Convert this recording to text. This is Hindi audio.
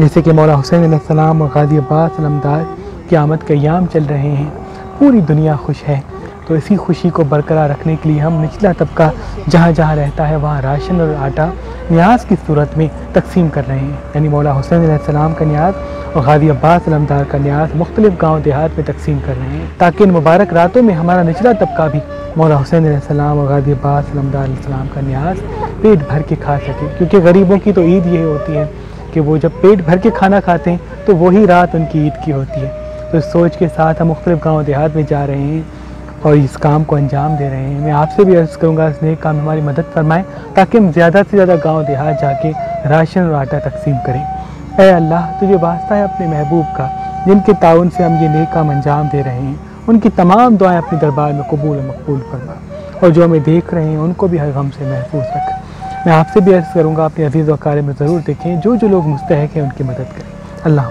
जैसे कि मौला हुसैन सलाम और गाजी अब्बास अलमदार की आमद के अयाम चल रहे हैं। पूरी दुनिया खुश है। तो इसी खुशी को बरकरार रखने के लिए हम निचला तबका जहाँ जहाँ रहता है, वहाँ राशन और आटा न्याज की सूरत में तकसीम कर रहे हैं। यानी मौला हुसैन सलाम का न्याज और गाजी अब्बास अलमदार का न्याज मुख्तलिफ़ गाँव देहात में तकसीम कर रहे हैं। ताकि इन मुबारक रातों में हमारा निचला तबका भी मौला हुसैन सलाम और गाजी अब्बास अलमदार का न्याज पेट भर के खा सके। क्योंकि गरीबों की तो ईद यही होती है कि वो जब पेट भर के खाना खाते हैं तो वही रात उनकी ईद की होती है। तो इस सोच के साथ हम मुख्तलिफ़ गाँव देहात में जा रहे हैं और इस काम को अंजाम दे रहे हैं। मैं आपसे भी अर्ज़ करूँगा, इस नए काम हमारी मदद फरमाएँ, ताकि हम ज़्यादा से ज़्यादा गाँव देहात जाके राशन और आटा तकसीम करें। ए अल्लाह, तुझे वास्ता है अपने महबूब का, जिनके ताउन से हम ये नए काम अंजाम दे रहे हैं। उनकी तमाम दुआएँ अपने दरबार में कबूल और मकबूल फरमा। और जो हमें देख रहे हैं, उनको भी हर गम से महफूज रख। मैं आपसे भी अर्ज़ करूँगा अपने अज़ीज़ वकार में ज़रूर देखें जो जो लोग मुस्तक हैं उनकी मदद करें। अल्लाह